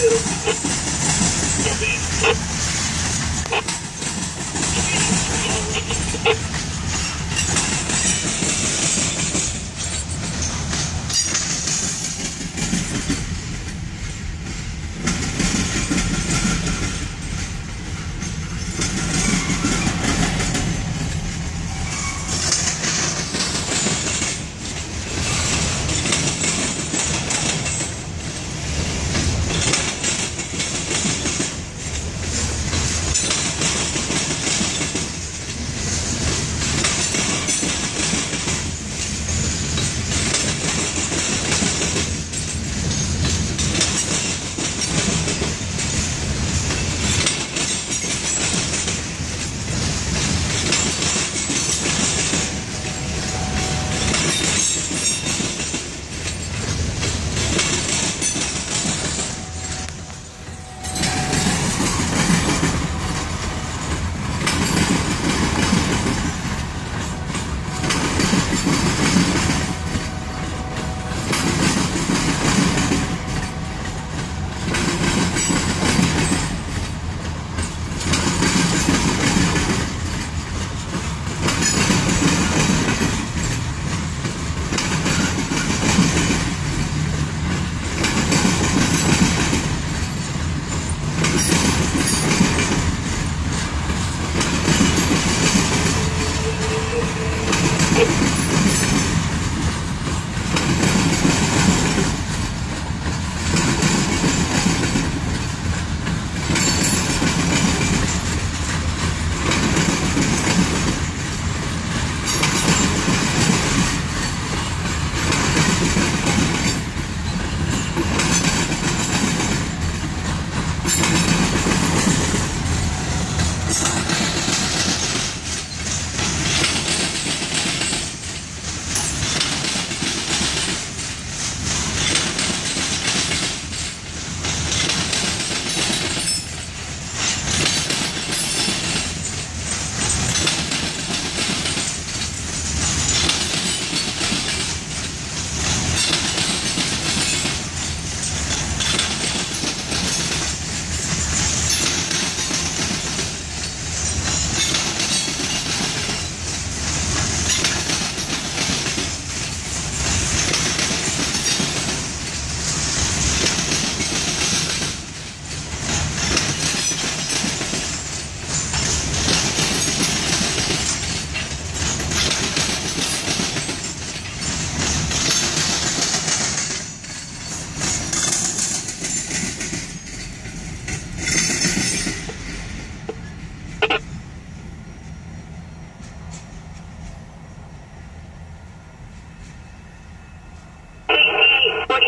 Thank you.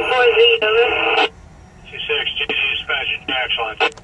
240. Over. 26, GG, dispatch, excellent.